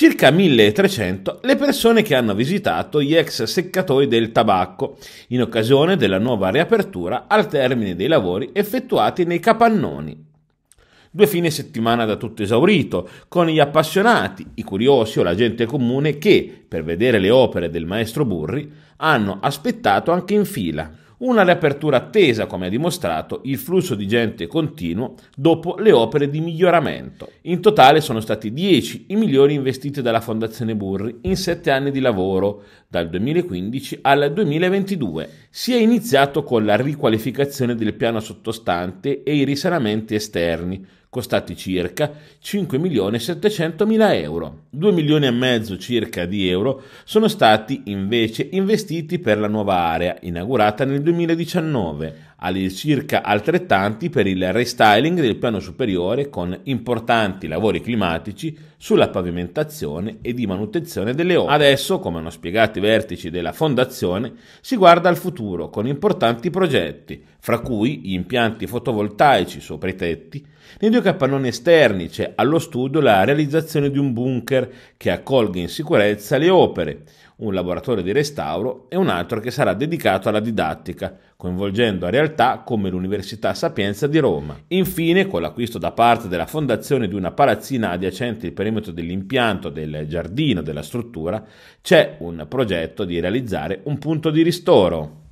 circa 1300 le persone che hanno visitato gli ex seccatori del tabacco in occasione della nuova riapertura al termine dei lavori effettuati nei capannoni. Due fine settimana da tutto esaurito, con gli appassionati, i curiosi o la gente comune che, per vedere le opere del maestro Burri, hanno aspettato anche in fila. Una riapertura attesa, come ha dimostrato il flusso di gente continuo dopo le opere di miglioramento. In totale sono stati 10 i milioni investiti dalla Fondazione Burri in 7 anni di lavoro, dal 2015 al 2022. Si è iniziato con la riqualificazione del piano sottostante e i risanamenti esterni, costati circa 5 milioni e 700 mila euro. 2 milioni e mezzo circa di euro sono stati invece investiti per la nuova area, inaugurata nel 2019, all'incirca altrettanti per il restyling del piano superiore con importanti lavori climatici sulla pavimentazione e di manutenzione delle opere. Adesso, come hanno spiegato i vertici della fondazione, si guarda al futuro con importanti progetti, fra cui gli impianti fotovoltaici sopra i tetti. Nei due capannoni esterni c'è allo studio la realizzazione di un bunker che accolga in sicurezza le opere, un laboratorio di restauro e un altro che sarà dedicato alla didattica, coinvolgendo realtà come l'Università Sapienza di Roma. Infine, con l'acquisto da parte della fondazione di una palazzina adiacente il perimetro dell'impianto del giardino della struttura, c'è un progetto di realizzare un punto di ristoro.